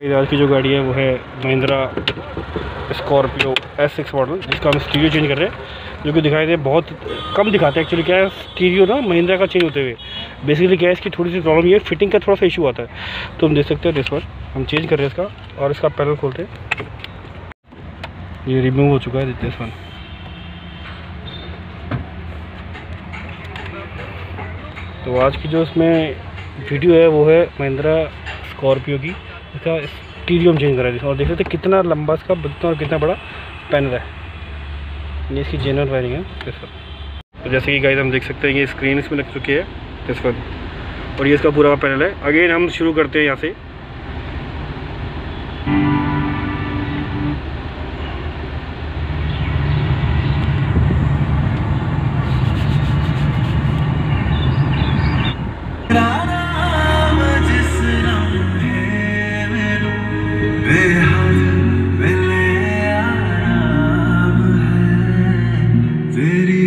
आज की जो गाड़ी है वो है Mahindra Scorpio S six model जिसका हम स्टीरियो चेंज कर रहे हैं, जो कि दिखाई दे, बहुत कम दिखाते हैं। एक्चुअली क्या है स्टीरियो ना महिंद्रा का चेंज होते हुए। बेसिकली क्या है, इसकी थोड़ी सी प्रॉब्लम ये फिटिंग का थोड़ा सा इशू आता है। तो हम देख सकते हैं दिस वन हम चेंज कर रहे हैं इसका, और इसका पैनल खोलते हैं। ये रिमूव हो चुका है दिस वन तो आज की जो इसमें वीडियो है, वो है महिंद्रा स्कॉर्पियो की। इसका स्टीरियम चेंज करा है और देख सकते कितना लंबा इसका, कितना और कितना बड़ा पैनल है। ये इसकी जेनरल वायरिंग है इस पर तो जैसे कि गाइस हम देख सकते हैं, ये स्क्रीन इसमें लग चुकी है इस पर और ये इसका पूरा पैनल है। अगेन हम शुरू करते हैं यहाँ से। तेरी